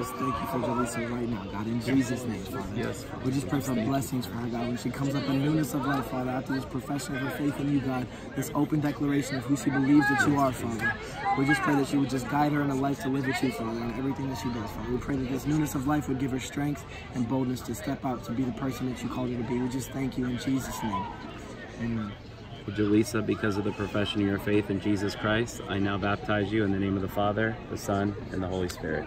just thank you for Jaleesa right now, God, in Jesus' name, Father. Yes. We just pray for blessings for her, God, when she comes up in newness of life, Father, after this profession of her faith in you, God, this open declaration of who she believes that you are, Father. We just pray that you would just guide her in a life to live with you, Father, in everything that she does, Father. We pray that this newness of life would give her strength and boldness to step out to be the person that you called her to be. We just thank you in Jesus' name. Amen. Jaleesa, because of the profession of your faith in Jesus Christ, I now baptize you in the name of the Father, the Son, and the Holy Spirit.